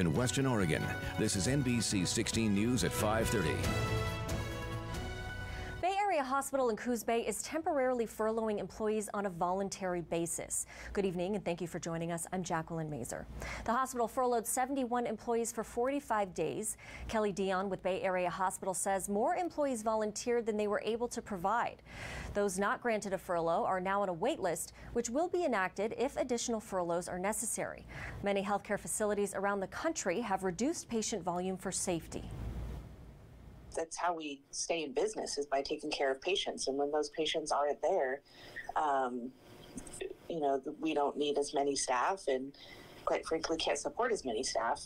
In Western Oregon, this is NBC 16 News at 530. Hospital in Coos Bay is temporarily furloughing employees on a voluntary basis. Good evening and thank you for joining us. I'm Jacqueline Mazer. The hospital furloughed 71 employees for 45 days. Kelly Dion with Bay Area Hospital says more employees volunteered than they were able to provide. Those not granted a furlough are now on a wait list, which will be enacted if additional furloughs are necessary. Many healthcare facilities around the country have reduced patient volume for safety that's how we stay in business is by taking care of patients. And when those patients aren't there, um, you know, we don't need as many staff and quite frankly can't support as many staff.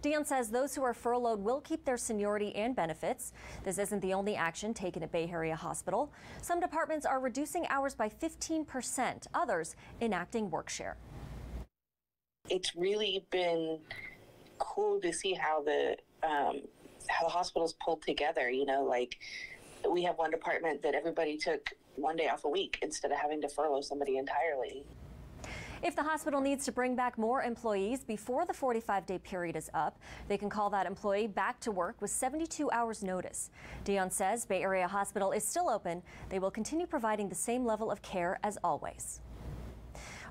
Dion says those who are furloughed will keep their seniority and benefits. This isn't the only action taken at Bay Area Hospital. Some departments are reducing hours by 15%, others enacting workshare. It's really been cool to see how the um, how the hospitals pulled together. You know, like we have one department that everybody took one day off a week instead of having to furlough somebody entirely. If the hospital needs to bring back more employees before the 45 day period is up, they can call that employee back to work with 72 hours notice. Dion says Bay Area Hospital is still open. They will continue providing the same level of care as always.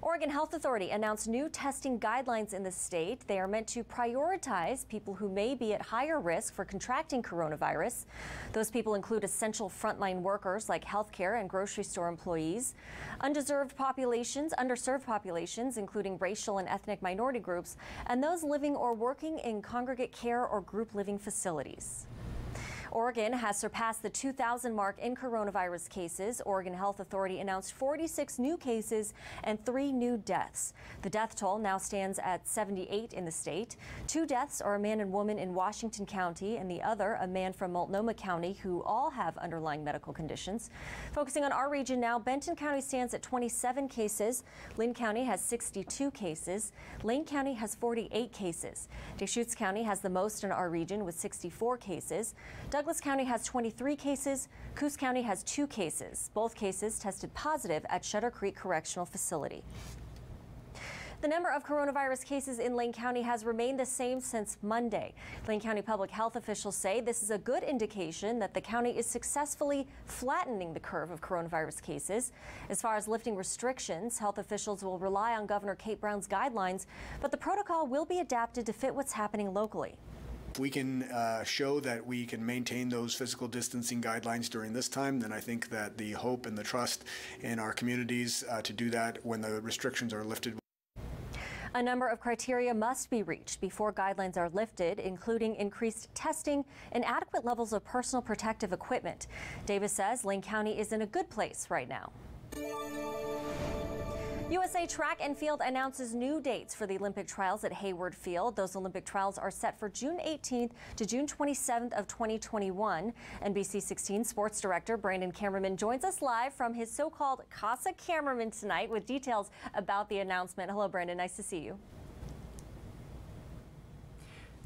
Oregon Health Authority announced new testing guidelines in the state. They are meant to prioritize people who may be at higher risk for contracting coronavirus. Those people include essential frontline workers like healthcare and grocery store employees, undeserved populations, underserved populations, including racial and ethnic minority groups, and those living or working in congregate care or group living facilities. Oregon has surpassed the 2,000 mark in coronavirus cases. Oregon Health Authority announced 46 new cases and three new deaths. The death toll now stands at 78 in the state. Two deaths are a man and woman in Washington County, and the other a man from Multnomah County who all have underlying medical conditions. Focusing on our region now, Benton County stands at 27 cases. Linn County has 62 cases. Lane County has 48 cases. Deschutes County has the most in our region with 64 cases. Douglas County has 23 cases. Coos County has two cases. Both cases tested positive at Shutter Creek Correctional Facility. The number of coronavirus cases in Lane County has remained the same since Monday. Lane County public health officials say this is a good indication that the county is successfully flattening the curve of coronavirus cases. As far as lifting restrictions, health officials will rely on Governor Kate Brown's guidelines, but the protocol will be adapted to fit what's happening locally. If we can uh, show that we can maintain those physical distancing guidelines during this time, then I think that the hope and the trust in our communities uh, to do that when the restrictions are lifted. A number of criteria must be reached before guidelines are lifted, including increased testing and adequate levels of personal protective equipment. Davis says Lane County is in a good place right now. USA Track and Field announces new dates for the Olympic trials at Hayward Field. Those Olympic trials are set for June 18th to June 27th of 2021. NBC 16 sports director Brandon Cameraman joins us live from his so-called Casa Cameraman tonight with details about the announcement. Hello, Brandon. Nice to see you.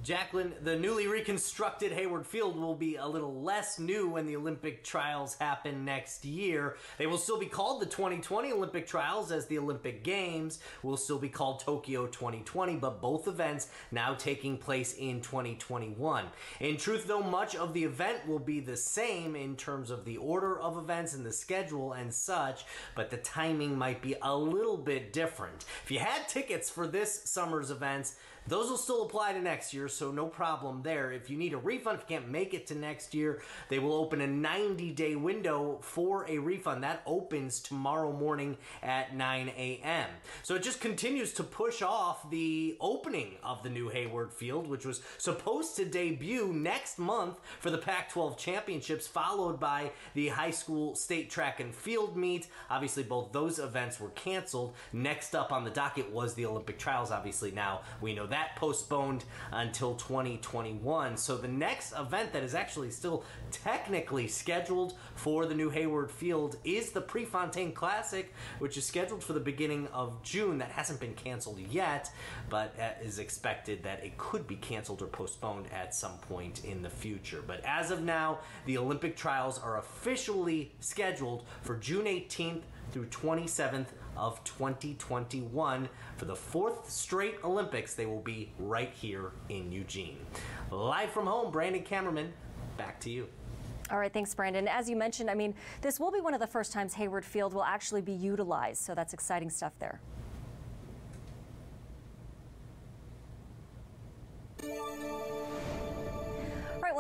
Jacqueline, the newly reconstructed Hayward Field will be a little less new when the Olympic trials happen next year. They will still be called the 2020 Olympic trials as the Olympic Games will still be called Tokyo 2020, but both events now taking place in 2021. In truth, though, much of the event will be the same in terms of the order of events and the schedule and such, but the timing might be a little bit different. If you had tickets for this summer's events, those will still apply to next year, so no problem there. If you need a refund, if you can't make it to next year, they will open a 90 day window for a refund. That opens tomorrow morning at 9 a.m. So it just continues to push off the opening of the new Hayward Field, which was supposed to debut next month for the Pac 12 championships, followed by the high school state track and field meet. Obviously, both those events were canceled. Next up on the docket was the Olympic trials. Obviously, now we know that that postponed until 2021. So the next event that is actually still technically scheduled for the new Hayward Field is the Prefontaine Classic, which is scheduled for the beginning of June. That hasn't been canceled yet, but uh, is expected that it could be canceled or postponed at some point in the future. But as of now, the Olympic trials are officially scheduled for June 18th through 27th of 2021. For the fourth straight Olympics, they will be right here in Eugene. Live from home, Brandon Cameraman, back to you. All right, thanks, Brandon. As you mentioned, I mean, this will be one of the first times Hayward Field will actually be utilized, so that's exciting stuff there.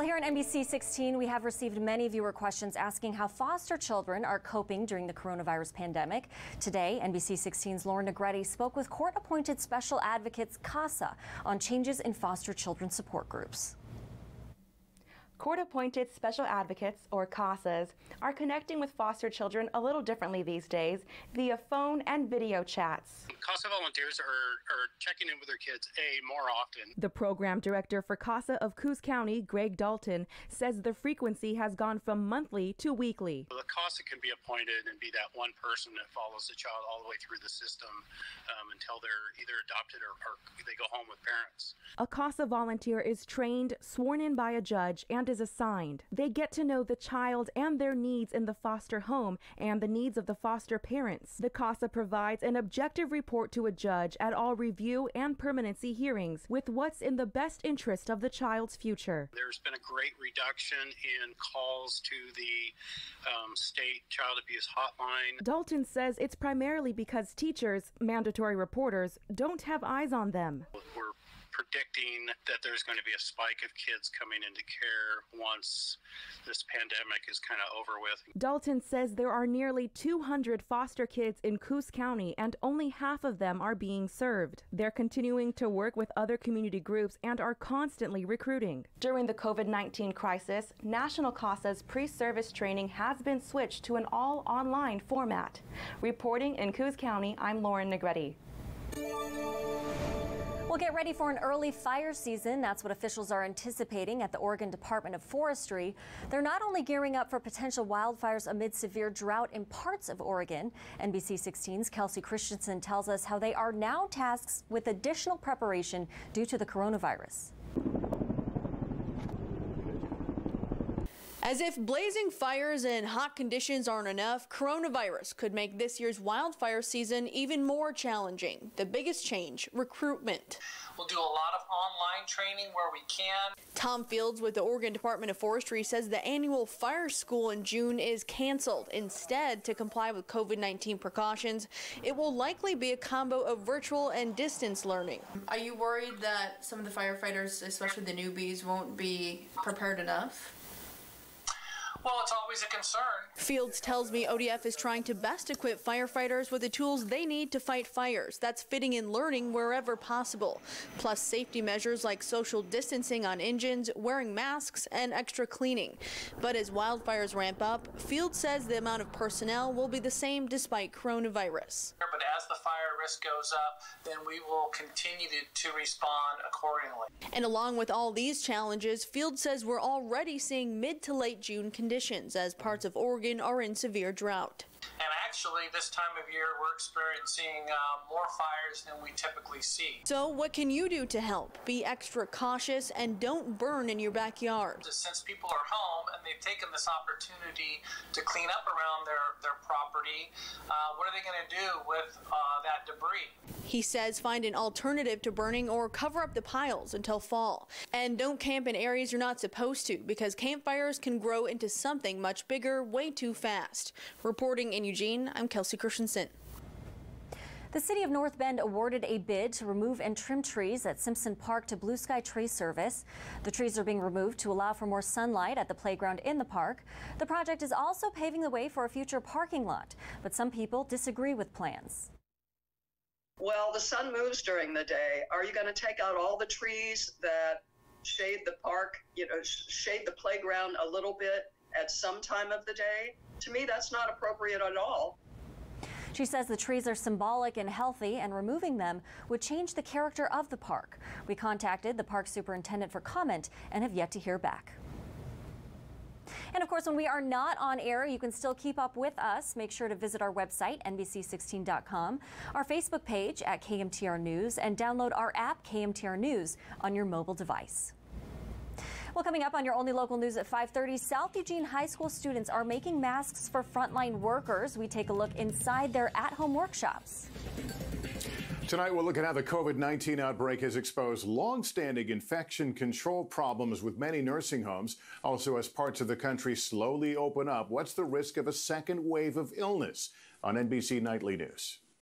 Well, here on NBC 16, we have received many viewer questions asking how foster children are coping during the coronavirus pandemic. Today, NBC 16's Lauren Negretti spoke with court appointed special advocates CASA on changes in foster children support groups. Court appointed special advocates, or CASAs, are connecting with foster children a little differently these days via phone and video chats. CASA volunteers are, are checking in with their kids A more often. The program director for CASA of Coos County, Greg Dalton, says the frequency has gone from monthly to weekly. The CASA can be appointed and be that one person that follows the child all the way through the system um, until they're either adopted or, or they go home with parents. A CASA volunteer is trained, sworn in by a judge, and is assigned. They get to know the child and their needs in the foster home and the needs of the foster parents. The CASA provides an objective report to a judge at all review and permanency hearings with what's in the best interest of the child's future. There's been a great reduction in calls to the um, state child abuse hotline. Dalton says it's primarily because teachers, mandatory reporters, don't have eyes on them. We're predicting that there's going to be a spike of kids coming into care once this pandemic is kind of over with. Dalton says there are nearly 200 foster kids in Coos County and only half of them are being served. They're continuing to work with other community groups and are constantly recruiting. During the COVID 19 crisis, National CASA's pre service training has been switched to an all online format. Reporting in Coos County, I'm Lauren Negretti. We'll get ready for an early fire season. That's what officials are anticipating at the Oregon Department of Forestry. They're not only gearing up for potential wildfires amid severe drought in parts of Oregon. NBC 16's Kelsey Christensen tells us how they are now tasked with additional preparation due to the coronavirus. As if blazing fires and hot conditions aren't enough, coronavirus could make this year's wildfire season even more challenging. The biggest change recruitment. We'll do a lot of online training where we can. Tom Fields with the Oregon Department of Forestry says the annual fire school in June is canceled. Instead, to comply with COVID 19 precautions, it will likely be a combo of virtual and distance learning. Are you worried that some of the firefighters, especially the newbies, won't be prepared enough? Well, it's always a concern. Fields tells me ODF is trying to best equip firefighters with the tools they need to fight fires. That's fitting in learning wherever possible. Plus, safety measures like social distancing on engines, wearing masks, and extra cleaning. But as wildfires ramp up, Fields says the amount of personnel will be the same despite coronavirus. But as the fire risk goes up, then we will continue to, to respond accordingly. And along with all these challenges, Fields says we're already seeing mid to late June conditions as parts of Oregon are in severe drought. Actually, this time of year, we're experiencing uh, more fires than we typically see. So, what can you do to help? Be extra cautious and don't burn in your backyard. Since people are home and they've taken this opportunity to clean up around their, their property, uh, what are they going to do with uh, that debris? He says find an alternative to burning or cover up the piles until fall. And don't camp in areas you're not supposed to because campfires can grow into something much bigger way too fast. Reporting in Eugene, I'm Kelsey Christensen. The city of North Bend awarded a bid to remove and trim trees at Simpson Park to Blue Sky Tree Service. The trees are being removed to allow for more sunlight at the playground in the park. The project is also paving the way for a future parking lot, but some people disagree with plans. Well, the sun moves during the day. Are you going to take out all the trees that shade the park, you know, shade the playground a little bit at some time of the day? To me, that's not appropriate at all. She says the trees are symbolic and healthy, and removing them would change the character of the park. We contacted the park superintendent for comment and have yet to hear back. And of course, when we are not on air, you can still keep up with us. Make sure to visit our website, NBC16.com, our Facebook page at KMTR News, and download our app, KMTR News, on your mobile device. Well, coming up on your only local news at 5:30, South Eugene High School students are making masks for frontline workers. We take a look inside their at-home workshops. Tonight, we'll look at how the COVID 19 outbreak has exposed long-standing infection control problems with many nursing homes. Also, as parts of the country slowly open up, what's the risk of a second wave of illness? On NBC Nightly News.